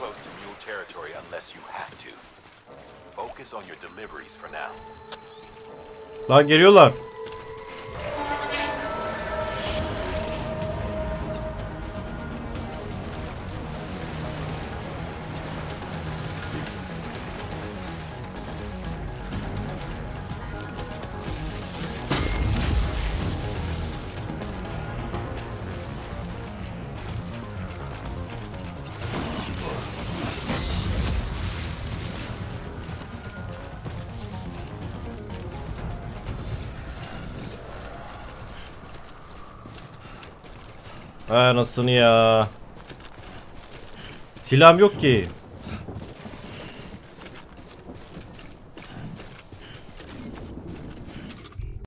close to mule territory unless you have to. Focus on your deliveries for now. Lan geliyorlar. Ha nasılını ya? Silahım yok ki.